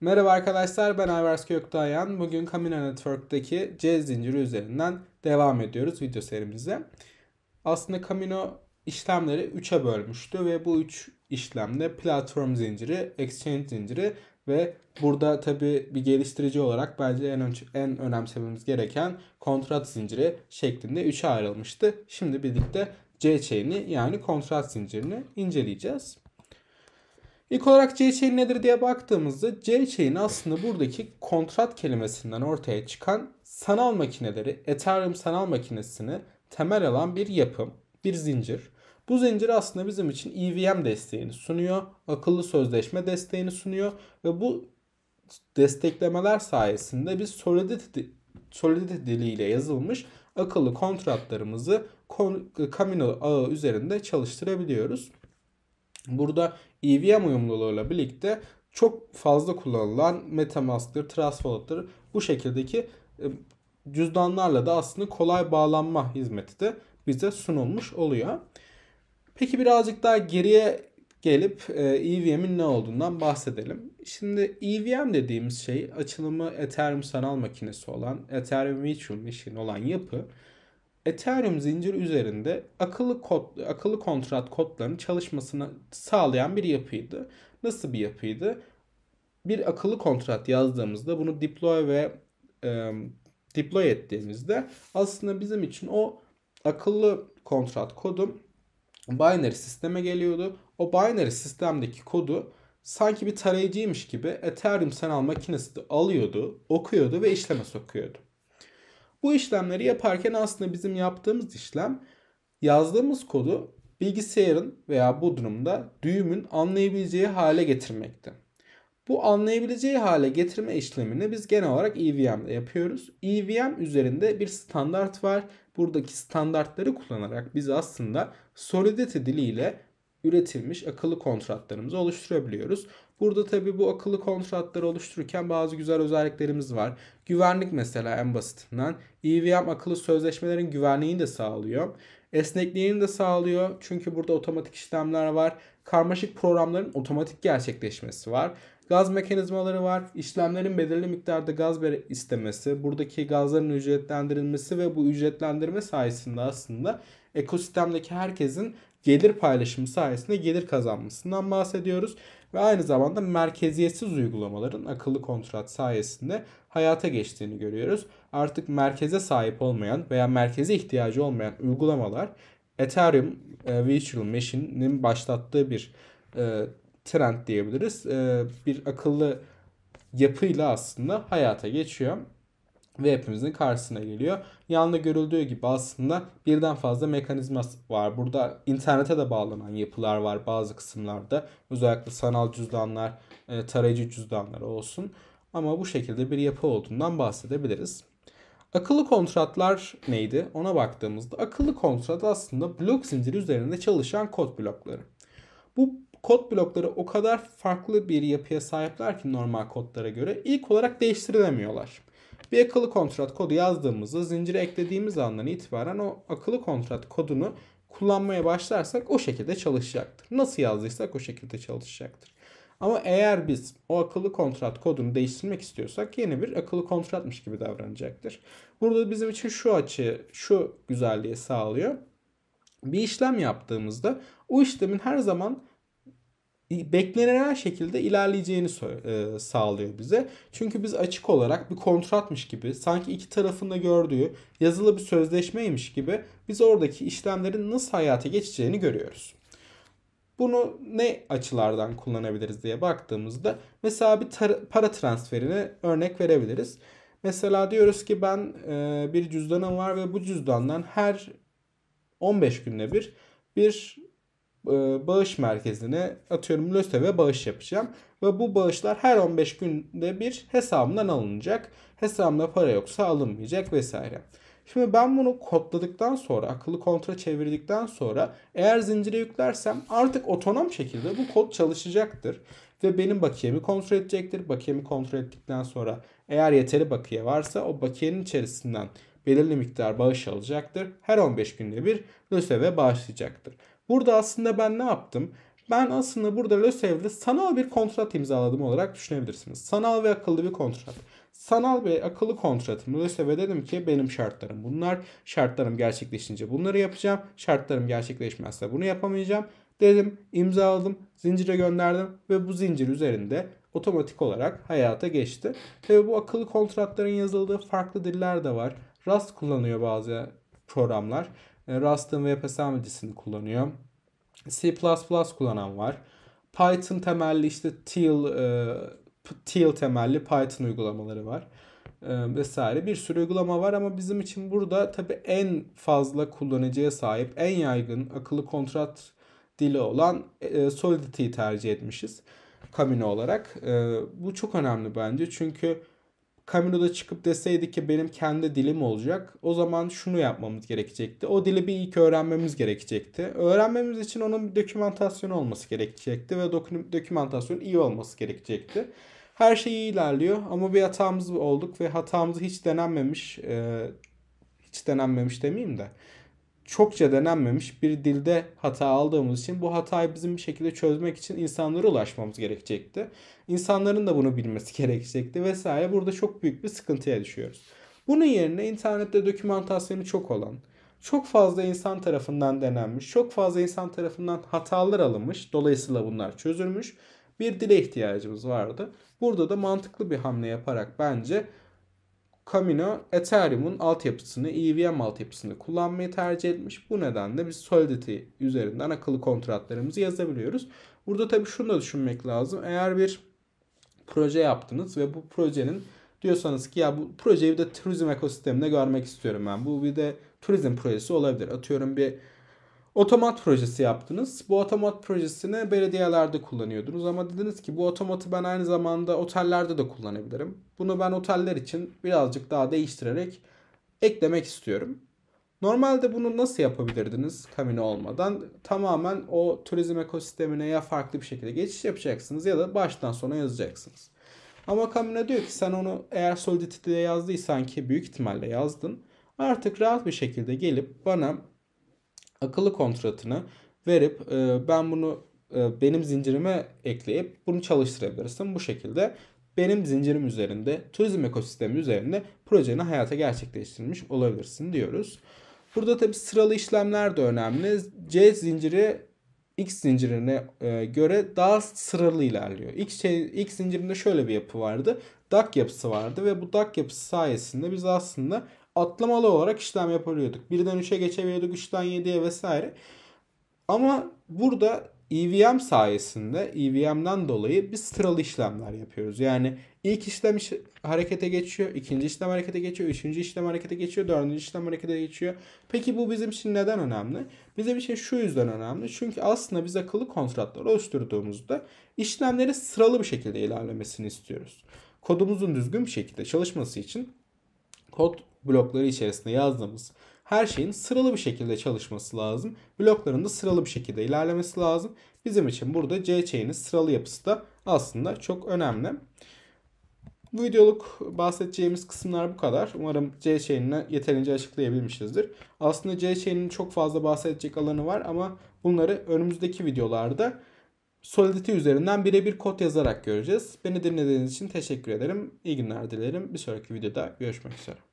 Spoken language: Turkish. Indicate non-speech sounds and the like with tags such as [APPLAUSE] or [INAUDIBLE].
Merhaba arkadaşlar ben Ayvars Köktayan. Bugün Camino Network'taki C zinciri üzerinden devam ediyoruz video serimize. Aslında Camino işlemleri 3'e bölmüştü ve bu 3 işlemde platform zinciri, exchange zinciri ve burada tabi bir geliştirici olarak bence en, en önemsememiz gereken kontrat zinciri şeklinde 3'e ayrılmıştı. Şimdi birlikte C chain'i yani kontrat zincirini inceleyeceğiz. İlk olarak C-Chain nedir diye baktığımızda C-Chain aslında buradaki kontrat kelimesinden ortaya çıkan sanal makineleri, Ethereum sanal makinesini temel alan bir yapım, bir zincir. Bu zincir aslında bizim için EVM desteğini sunuyor, akıllı sözleşme desteğini sunuyor ve bu desteklemeler sayesinde biz Solidity, Solidity diliyle yazılmış akıllı kontratlarımızı Camino ağı üzerinde çalıştırabiliyoruz. Burada EVM uyumluluğuyla birlikte çok fazla kullanılan Metamask'tır, Trust Wallet'tır bu şekildeki e, cüzdanlarla da aslında kolay bağlanma hizmeti de bize sunulmuş oluyor. Peki birazcık daha geriye gelip EVM'in e ne olduğundan bahsedelim. Şimdi EVM dediğimiz şey açılımı Ethereum sanal makinesi olan Ethereum Virtual Machine olan yapı Ethereum zincir üzerinde akıllı kod, akıllı kontrat kodlarının çalışmasını sağlayan bir yapıydı. Nasıl bir yapıydı? Bir akıllı kontrat yazdığımızda bunu deploy ve e, deploy ettiğimizde aslında bizim için o akıllı kontrat kodu binary sisteme geliyordu. O binary sistemdeki kodu sanki bir tarayıcıymış gibi Ethereum sanal makinesi de alıyordu, okuyordu ve işleme sokuyordu. Bu işlemleri yaparken aslında bizim yaptığımız işlem yazdığımız kodu bilgisayarın veya bu durumda düğümün anlayabileceği hale getirmekti. Bu anlayabileceği hale getirme işlemini biz genel olarak EVM ile yapıyoruz. EVM üzerinde bir standart var. Buradaki standartları kullanarak biz aslında Solidity diliyle üretilmiş akıllı kontratlarımızı oluşturabiliyoruz. Burada tabii bu akıllı kontratları oluştururken bazı güzel özelliklerimiz var. Güvenlik mesela en basitinden. EVM akıllı sözleşmelerin güvenliğini de sağlıyor. Esnekliğini de sağlıyor. Çünkü burada otomatik işlemler var. Karmaşık programların otomatik gerçekleşmesi var. Gaz mekanizmaları var. İşlemlerin belirli miktarda gaz istemesi, buradaki gazların ücretlendirilmesi ve bu ücretlendirme sayesinde aslında ekosistemdeki herkesin gelir paylaşımı sayesinde gelir kazanmasından bahsediyoruz. Ve aynı zamanda merkeziyetsiz uygulamaların akıllı kontrat sayesinde hayata geçtiğini görüyoruz. Artık merkeze sahip olmayan veya merkeze ihtiyacı olmayan uygulamalar Ethereum e, Virtual Machine'in başlattığı bir e, trend diyebiliriz. E, bir akıllı yapıyla aslında hayata geçiyor ve hepimizin karşısına geliyor. Yanında görüldüğü gibi aslında birden fazla mekanizma var. Burada internete de bağlanan yapılar var bazı kısımlarda. Özellikle sanal cüzdanlar, e, tarayıcı cüzdanlar olsun. Ama bu şekilde bir yapı olduğundan bahsedebiliriz. Akıllı kontratlar neydi? Ona baktığımızda akıllı kontrat aslında blok zinciri üzerinde çalışan kod blokları. Bu kod blokları o kadar farklı bir yapıya sahipler ki normal kodlara göre ilk olarak değiştirilemiyorlar. Bir akıllı kontrat kodu yazdığımızda zincire eklediğimiz andan itibaren o akıllı kontrat kodunu kullanmaya başlarsak o şekilde çalışacaktır. Nasıl yazdıysak o şekilde çalışacaktır. Ama eğer biz o akıllı kontrat kodunu değiştirmek istiyorsak yeni bir akıllı kontratmış gibi davranacaktır. Burada bizim için şu açı, şu güzelliği sağlıyor. Bir işlem yaptığımızda o işlemin her zaman beklenen şekilde ilerleyeceğini e, sağlıyor bize. Çünkü biz açık olarak bir kontratmış gibi sanki iki tarafında gördüğü yazılı bir sözleşmeymiş gibi biz oradaki işlemlerin nasıl hayata geçeceğini görüyoruz. Bunu ne açılardan kullanabiliriz diye baktığımızda mesela bir para transferine örnek verebiliriz. Mesela diyoruz ki ben e, bir cüzdanım var ve bu cüzdandan her 15 günde bir bir bağış merkezine atıyorum LÖSEV'e bağış yapacağım. Ve bu bağışlar her 15 günde bir hesabımdan alınacak. Hesabımda para yoksa alınmayacak vesaire. Şimdi ben bunu kodladıktan sonra, akıllı kontra çevirdikten sonra eğer zincire yüklersem artık otonom şekilde bu kod çalışacaktır. Ve benim bakiyemi kontrol edecektir. Bakiyemi kontrol ettikten sonra eğer yeteri bakiye varsa o bakiyenin içerisinden belirli miktar bağış alacaktır. Her 15 günde bir LÖSEV'e bağışlayacaktır. Burada aslında ben ne yaptım? Ben aslında burada LÖSEV'de sanal bir kontrat imzaladım olarak düşünebilirsiniz. Sanal ve akıllı bir kontrat. Sanal ve akıllı kontratımı LÖSEV'e dedim ki benim şartlarım bunlar. Şartlarım gerçekleşince bunları yapacağım. Şartlarım gerçekleşmezse bunu yapamayacağım. Dedim, imzaladım, zincire gönderdim ve bu zincir üzerinde otomatik olarak hayata geçti. Ve bu akıllı kontratların yazıldığı farklı diller de var. Rust kullanıyor bazı programlar. E, Rust'ın WebAssembly'sini kullanıyor. C++ kullanan var. Python temelli işte Teal, e, Teal temelli Python uygulamaları var. E, vesaire bir sürü uygulama var ama bizim için burada tabi en fazla kullanıcıya sahip en yaygın akıllı kontrat dili olan e, Solidity'yi tercih etmişiz. Camino olarak. E, bu çok önemli bence çünkü Camino'da çıkıp deseydi ki benim kendi dilim olacak. O zaman şunu yapmamız gerekecekti. O dili bir ilk öğrenmemiz gerekecekti. Öğrenmemiz için onun bir dokümantasyonu olması gerekecekti ve dokümantasyon iyi olması gerekecekti. Her şey iyi ilerliyor ama bir hatamız olduk ve hatamızı hiç denenmemiş, e, hiç denenmemiş demeyeyim de çokça denenmemiş bir dilde hata aldığımız için bu hatayı bizim bir şekilde çözmek için insanlara ulaşmamız gerekecekti. İnsanların da bunu bilmesi [LAUGHS] gerekecekti vesaire. Burada çok büyük bir sıkıntıya düşüyoruz. Bunun yerine internette dokümantasyonu çok olan, çok fazla insan tarafından denenmiş, çok fazla insan tarafından hatalar alınmış, dolayısıyla bunlar çözülmüş bir dile ihtiyacımız vardı. Burada da mantıklı bir hamle yaparak bence Camino Ethereum'un altyapısını, EVM altyapısını kullanmayı tercih etmiş. Bu nedenle biz Solidity üzerinden akıllı kontratlarımızı yazabiliyoruz. Burada tabii şunu da düşünmek lazım. Eğer bir proje yaptınız ve bu projenin diyorsanız ki ya bu projeyi bir de turizm ekosisteminde görmek istiyorum ben. Bu bir de turizm projesi olabilir. Atıyorum bir otomat projesi yaptınız. Bu otomat projesini belediyelerde kullanıyordunuz ama dediniz ki bu otomatı ben aynı zamanda otellerde de kullanabilirim. Bunu ben oteller için birazcık daha değiştirerek eklemek istiyorum. Normalde bunu nasıl yapabilirdiniz Camino olmadan? Tamamen o turizm ekosistemine ya farklı bir şekilde geçiş yapacaksınız ya da baştan sona yazacaksınız. Ama Camino diyor ki sen onu eğer Solidity'de yazdıysan ki büyük ihtimalle yazdın. Artık rahat bir şekilde gelip bana akıllı kontratını verip e, ben bunu e, benim zincirime ekleyip bunu çalıştırabilirsin. Bu şekilde benim zincirim üzerinde, turizm ekosistemi üzerinde projeni hayata gerçekleştirmiş olabilirsin diyoruz. Burada tabi sıralı işlemler de önemli. C zinciri X zincirine e, göre daha sıralı ilerliyor. X, şey, X zincirinde şöyle bir yapı vardı. DAC yapısı vardı ve bu DAC yapısı sayesinde biz aslında atlamalı olarak işlem yapabiliyorduk. Birden 3'e geçebiliyorduk, 3'ten 7'ye vesaire. Ama burada EVM sayesinde EVM'den dolayı biz sıralı işlemler yapıyoruz. Yani ilk işlem iş harekete geçiyor, ikinci işlem harekete geçiyor, üçüncü işlem harekete geçiyor, dördüncü işlem harekete geçiyor. Peki bu bizim için neden önemli? Bizim için şu yüzden önemli. Çünkü aslında biz akıllı kontratlar oluşturduğumuzda işlemleri sıralı bir şekilde ilerlemesini istiyoruz. Kodumuzun düzgün bir şekilde çalışması için kod blokları içerisinde yazdığımız her şeyin sıralı bir şekilde çalışması lazım. Blokların da sıralı bir şekilde ilerlemesi lazım. Bizim için burada C chain'in sıralı yapısı da aslında çok önemli. Bu videoluk bahsedeceğimiz kısımlar bu kadar. Umarım C chain'ini yeterince açıklayabilmişizdir. Aslında C chain'in çok fazla bahsedecek alanı var ama bunları önümüzdeki videolarda Solidity üzerinden birebir kod yazarak göreceğiz. Beni dinlediğiniz için teşekkür ederim. İyi günler dilerim. Bir sonraki videoda görüşmek üzere.